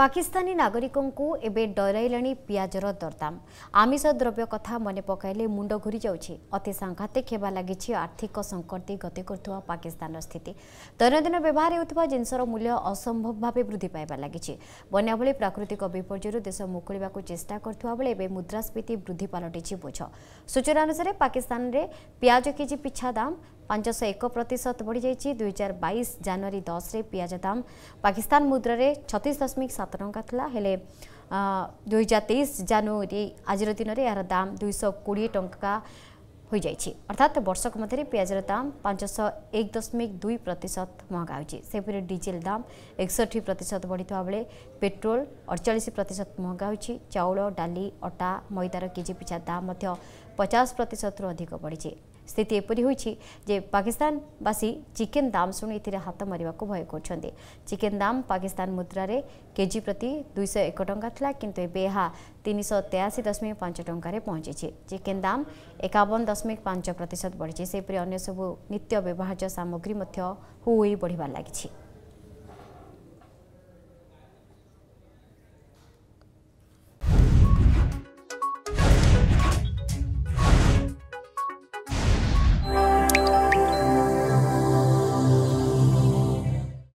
ପାକିସ୍ତାନୀ ନାଗରିକଙ୍କୁ ଏବେ ଡରାଇଲାଣି ପିଆଜର ଦରଦାମ ଆମିଷ ଦ୍ରବ୍ୟ କଥା ମନେ ପକାଇଲେ ମୁଣ୍ଡ ଘୁରି ଯାଉଛି ଅତି ସାଂଘାତିକ ହେବା ଲାଗିଛି ଆର୍ଥିକ ସଂକଟ ଗତି କରୁଥିବା ପାକିସ୍ତାନର ସ୍ଥିତି ଦୈନନ୍ଦିନ ବ୍ୟବହାର ହେଉଥିବା ଜିନିଷର ମୂଲ୍ୟ ଅସମ୍ଭବ ଭାବେ ବୃଦ୍ଧି ପାଇବା ଲାଗିଛି ବନ୍ୟା ଭଳି ପ୍ରାକୃତିକ ବିପର୍ଯ୍ୟୟରୁ ଦେଶ ମୁକୁଳିବାକୁ ଚେଷ୍ଟା କରୁଥିବା ବେଳେ ଏବେ ମୁଦ୍ରାସ୍ଫୀତି ବୃଦ୍ଧି ପାଲଟିଛି ବୋଝ ସୂଚନା ଅନୁସାରେ ପାକିସ୍ତାନରେ ପିଆଜ କେଜି ପିଛା ଦାମ ପାଞ୍ଚଶହ ଏକ ପ୍ରତିଶତ ବଢ଼ିଯାଇଛି ଦୁଇ ହଜାର ବାଇଶ ଜାନୁଆରୀ ଦଶରେ ପିଆଜ ଦାମ ପାକିସ୍ତାନ ମୁଦ୍ରାରେ ଛତିଶ ଦଶମିକ ସାତ ଟଙ୍କା ଥିଲା ହେଲେ ଦୁଇ ହଜାର ତେଇଶ ଜାନୁଆରୀ ଆଜିର ଦିନରେ ଏହାର ଦାମ ଦୁଇଶହ କୋଡ଼ିଏ ଟଙ୍କା ହୋଇଯାଇଛି ଅର୍ଥାତ୍ ବର୍ଷକ ମଧ୍ୟରେ ପିଆଜର ଦାମ ପାଞ୍ଚଶହ ଏକ ଦଶମିକ ଦୁଇ ପ୍ରତିଶତ ମହଙ୍ଗା ହୋଇଛି ସେହିପରି ଡିଜେଲ ଦାମ ଏକଷଠି ପ୍ରତିଶତ ବଢ଼ିଥିବା ବେଳେ ପେଟ୍ରୋଲ ଅଡ଼ଚାଳିଶ ପ୍ରତିଶତ ମହଙ୍ଗା ହୋଇଛି ଚାଉଳ ଡାଲି ଅଟା ମଇଦାର କେଜି ପିଛା ଦାମ ମଧ୍ୟ পচাশ প্রতর অধিক বড়ছে স্থিতি এপরি হয়েছে যে পাকিস্তানবাসী চিকেন দাম শুনে এতে হাত মারা ভয় করছেন চিকেন দাম পাকিস্তান মুদ্রার কেজি প্রতি দুইশ এক টঙ্কা লা কিন্তু এবে এ তিনশ তেয়াশি দশমিক পাঁচ টঙ্কার পৌঁছিছে চিকেন দাম একাবন দশমিক পাঁচ প্রত বড়ছে সেপরি অন্য সবু নিত্য ব্যবহার্য সামগ্রী মধ্য হুই বড়িবার লাগিছে